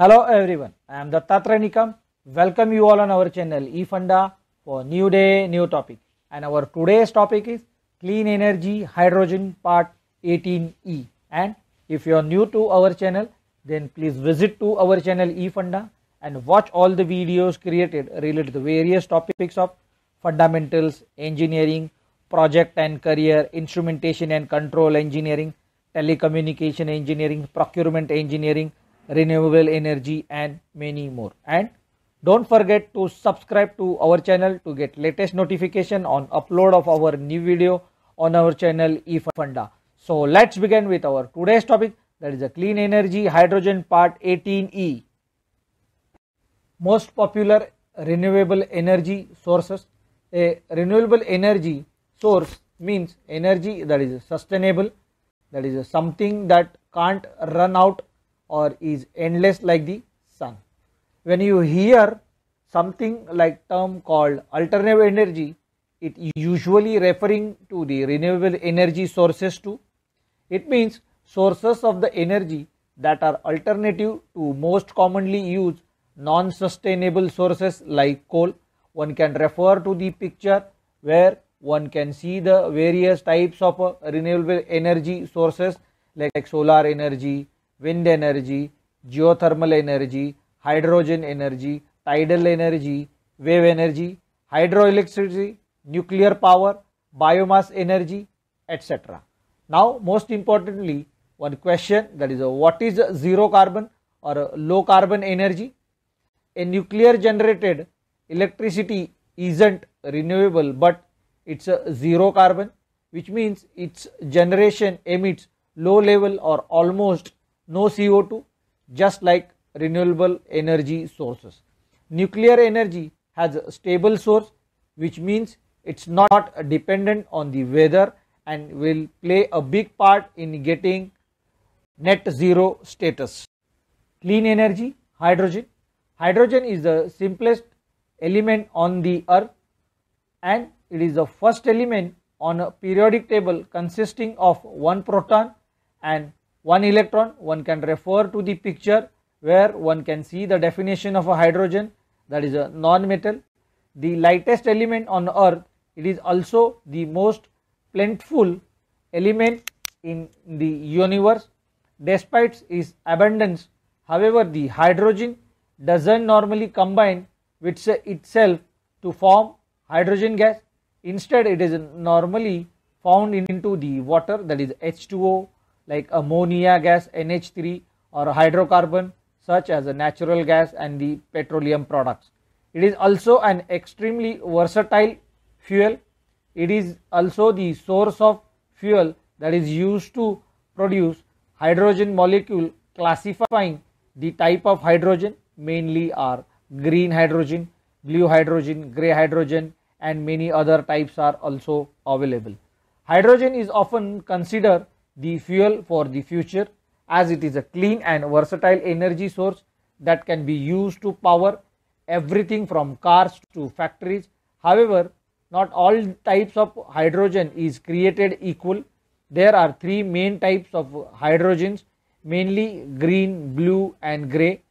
Hello everyone, I am Dattatray Nikam. Welcome you all on our channel eFunda for new day, new topic. And our today's topic is clean energy hydrogen part 18E. And if you are new to our channel, then please visit to our channel eFunda and watch all the videos created related to various topics of fundamentals, engineering, project and career, instrumentation and control engineering, telecommunication engineering, procurement engineering, renewable energy and many more. And don't forget to subscribe to our channel to get latest notification on upload of our new video on our channel eFunda. So let's begin with our today's topic that is a clean energy hydrogen part 18E. Most popular renewable energy sources. A renewable energy source means energy that is sustainable, that is something that can't run out or is endless like the sun. When you hear something like term called alternative energy, it usually referring to the renewable energy sources too. It means sources of the energy that are alternative to most commonly used non-sustainable sources like coal. One can refer to the picture where one can see the various types of uh, renewable energy sources like solar energy, wind energy, geothermal energy, hydrogen energy, tidal energy, wave energy, hydroelectricity, nuclear power, biomass energy, etc. Now, most importantly, one question that is what is zero carbon or low carbon energy? A nuclear generated electricity isn't renewable but it's a zero carbon which means its generation emits low level or almost no CO2 just like renewable energy sources. Nuclear energy has a stable source which means it's not dependent on the weather and will play a big part in getting net zero status. Clean energy, hydrogen. Hydrogen is the simplest element on the earth and it is the first element on a periodic table consisting of one proton and one electron. One can refer to the picture where one can see the definition of a hydrogen that is a non-metal. The lightest element on earth, it is also the most plentiful element in the universe despite its abundance. However, the hydrogen doesn't normally combine with itself to form hydrogen gas. Instead, it is normally found into the water that is H2O like ammonia gas NH3 or hydrocarbon such as a natural gas and the petroleum products. It is also an extremely versatile fuel. It is also the source of fuel that is used to produce hydrogen molecule classifying the type of hydrogen mainly are green hydrogen, blue hydrogen, grey hydrogen and many other types are also available. Hydrogen is often considered the fuel for the future as it is a clean and versatile energy source that can be used to power everything from cars to factories. However, not all types of hydrogen is created equal. There are three main types of hydrogens mainly green, blue and grey.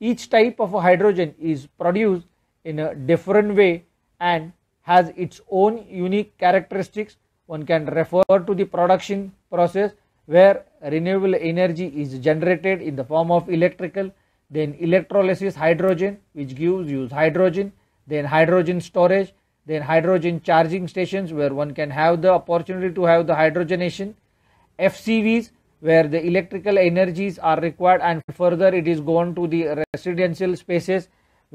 Each type of hydrogen is produced in a different way and has its own unique characteristics. One can refer to the production process where renewable energy is generated in the form of electrical then electrolysis hydrogen which gives use hydrogen then hydrogen storage then hydrogen charging stations where one can have the opportunity to have the hydrogenation fcvs where the electrical energies are required and further it is gone to the residential spaces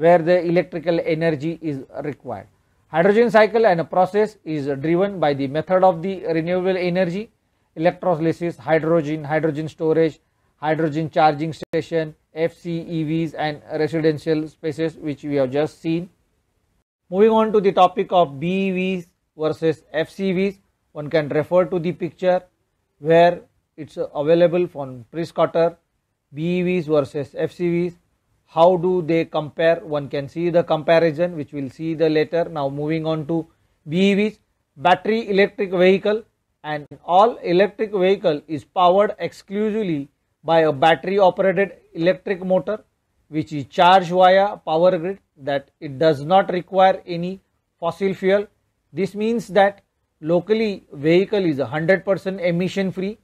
where the electrical energy is required hydrogen cycle and a process is driven by the method of the renewable energy electrolysis, hydrogen, hydrogen storage, hydrogen charging station, FCEVs and residential spaces which we have just seen. Moving on to the topic of BEVs versus FCVs, one can refer to the picture where it's available from Prescotter, BEVs versus FCVs. How do they compare? One can see the comparison which we'll see the later. Now moving on to BEVs, battery electric vehicle and all electric vehicle is powered exclusively by a battery operated electric motor which is charged via power grid that it does not require any fossil fuel. This means that locally vehicle is 100% emission free.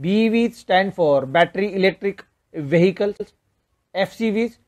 BEVs stand for battery electric vehicles. FCVs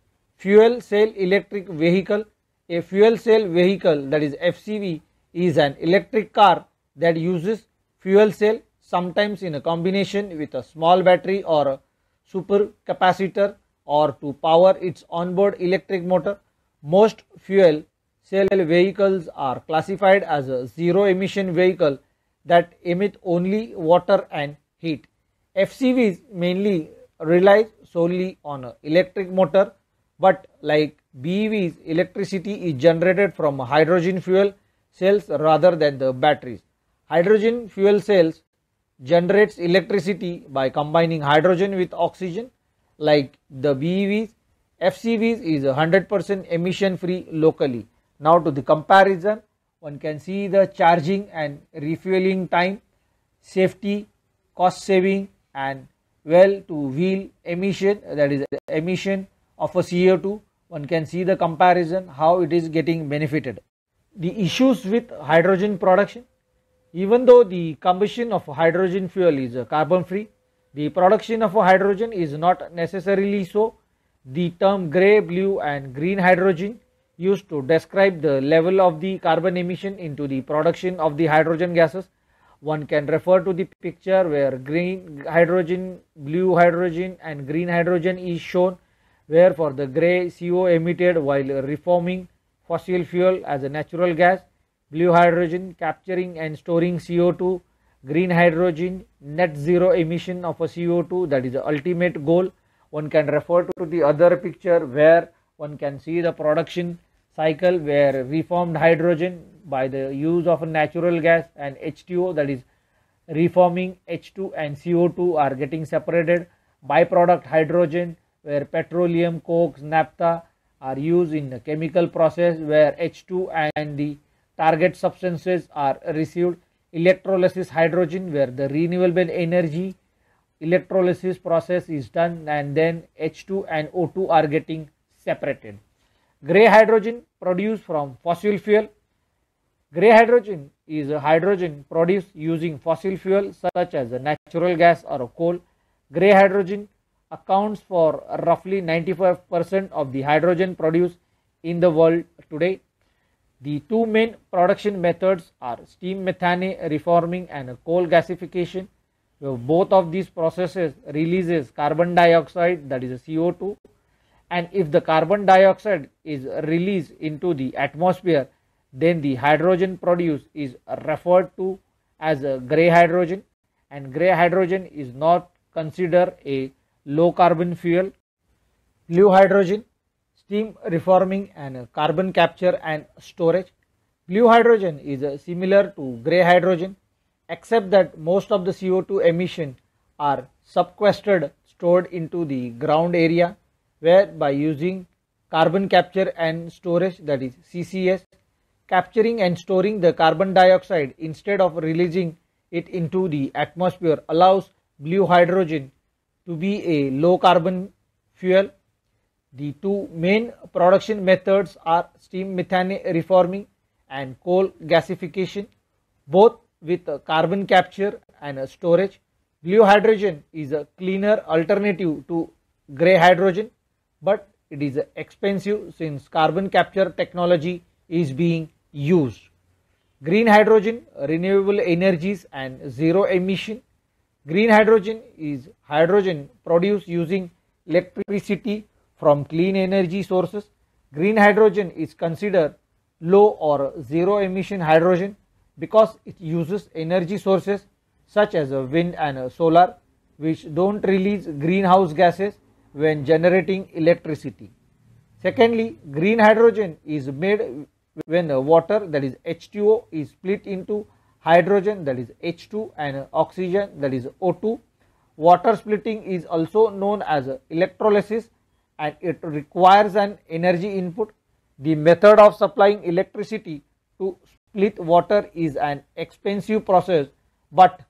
fuel cell electric vehicle. A fuel cell vehicle that is FCV is an electric car that uses fuel cell sometimes in a combination with a small battery or a super capacitor or to power its onboard electric motor. Most fuel cell vehicles are classified as a zero emission vehicle that emit only water and heat. FCVs mainly rely solely on an electric motor but like BEVs electricity is generated from hydrogen fuel cells rather than the batteries. Hydrogen fuel cells generates electricity by combining hydrogen with oxygen like the BEVs. FCVs is 100% emission free locally. Now to the comparison, one can see the charging and refueling time, safety, cost saving and well to wheel emission that is emission of a CO2. One can see the comparison how it is getting benefited. The issues with hydrogen production even though the combustion of hydrogen fuel is carbon free, the production of hydrogen is not necessarily so. The term grey, blue and green hydrogen used to describe the level of the carbon emission into the production of the hydrogen gases. One can refer to the picture where green hydrogen, blue hydrogen and green hydrogen is shown where for the grey CO emitted while reforming fossil fuel as a natural gas blue hydrogen capturing and storing CO2, green hydrogen, net zero emission of a CO2 that is the ultimate goal. One can refer to the other picture where one can see the production cycle where reformed hydrogen by the use of a natural gas and H2O that is reforming H2 and CO2 are getting separated. Byproduct hydrogen where petroleum, coke, naphtha are used in the chemical process where H2 and the target substances are received electrolysis hydrogen where the renewable energy electrolysis process is done and then H2 and O2 are getting separated. Grey hydrogen produced from fossil fuel. Grey hydrogen is a hydrogen produced using fossil fuel such as natural gas or coal. Grey hydrogen accounts for roughly 95% of the hydrogen produced in the world today. The two main production methods are steam methane reforming and coal gasification. Both of these processes releases carbon dioxide that is a CO2 and if the carbon dioxide is released into the atmosphere then the hydrogen produced is referred to as a gray hydrogen and gray hydrogen is not considered a low carbon fuel. Blue hydrogen steam reforming and carbon capture and storage. Blue hydrogen is similar to grey hydrogen except that most of the CO2 emission are sequestered stored into the ground area where by using carbon capture and storage that is CCS capturing and storing the carbon dioxide instead of releasing it into the atmosphere allows blue hydrogen to be a low carbon fuel the two main production methods are steam methane reforming and coal gasification, both with carbon capture and storage. Blue hydrogen is a cleaner alternative to grey hydrogen, but it is expensive since carbon capture technology is being used. Green hydrogen, renewable energies and zero emission. Green hydrogen is hydrogen produced using electricity from clean energy sources. Green hydrogen is considered low or zero emission hydrogen because it uses energy sources such as wind and solar which don't release greenhouse gases when generating electricity. Secondly, green hydrogen is made when water that is H2O is split into hydrogen that is H2 and oxygen that is O2. Water splitting is also known as electrolysis and it requires an energy input. The method of supplying electricity to split water is an expensive process but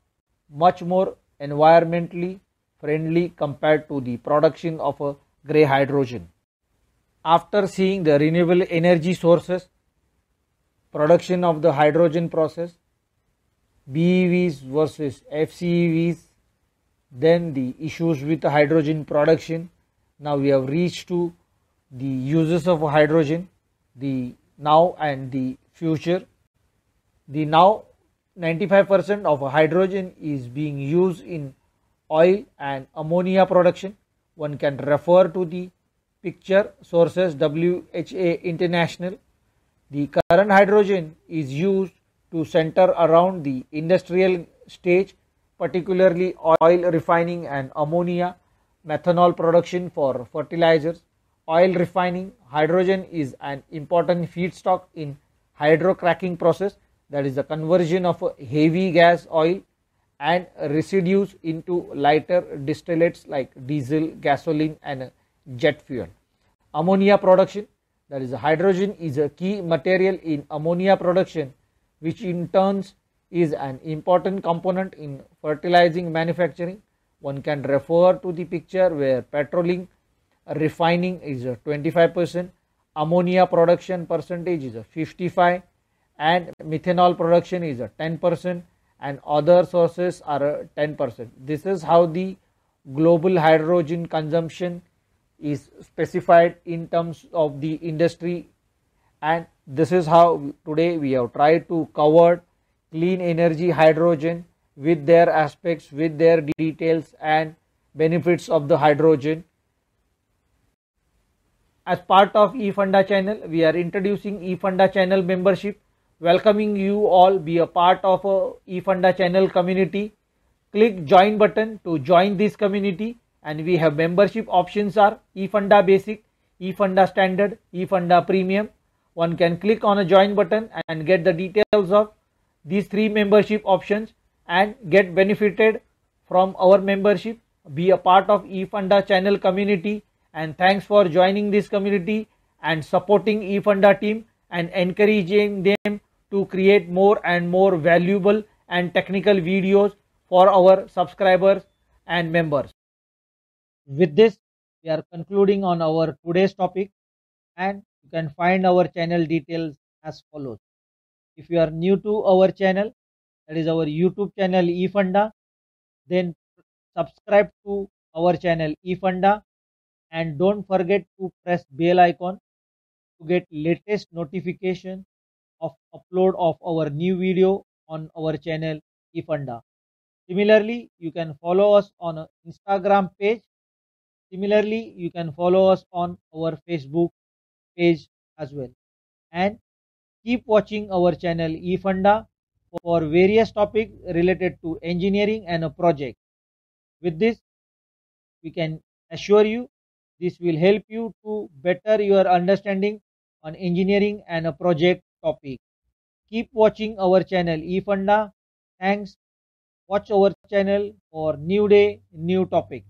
much more environmentally friendly compared to the production of a grey hydrogen. after seeing the renewable energy sources, production of the hydrogen process, BEVs versus FCEVs, then the issues with the hydrogen production. Now we have reached to the uses of hydrogen, the now and the future. The now 95% of hydrogen is being used in oil and ammonia production. One can refer to the picture sources WHA International. The current hydrogen is used to center around the industrial stage, particularly oil refining and ammonia, methanol production for fertilizers, oil refining. Hydrogen is an important feedstock in hydrocracking process that is the conversion of heavy gas oil and residues into lighter distillates like diesel, gasoline and jet fuel. Ammonia production that is hydrogen is a key material in ammonia production which in turns is an important component in fertilizing manufacturing. One can refer to the picture where petroleum refining is 25%, ammonia production percentage is 55 and methanol production is 10% and other sources are 10%. This is how the global hydrogen consumption is specified in terms of the industry and this is how today we have tried to cover clean energy hydrogen with their aspects with their details and benefits of the hydrogen. As part of eFunda channel we are introducing eFunda channel membership welcoming you all. Be a part of a eFunda channel community. Click join button to join this community. And we have membership options are eFunda basic eFunda standard eFunda premium one can click on a join button and get the details of these three membership options and get benefited from our membership be a part of eFunda channel community and thanks for joining this community and supporting eFunda team and encouraging them to create more and more valuable and technical videos for our subscribers and members. With this, we are concluding on our today's topic and you can find our channel details as follows. If you are new to our channel, that is our YouTube channel eFunda, then subscribe to our channel eFunda and don't forget to press bell icon to get latest notification of upload of our new video on our channel eFunda. Similarly, you can follow us on Instagram page. Similarly, you can follow us on our Facebook page as well. And keep watching our channel eFunda for various topics related to engineering and a project. With this, we can assure you this will help you to better your understanding on engineering and a project topic. Keep watching our channel eFunda. Thanks. Watch our channel for new day, new topic.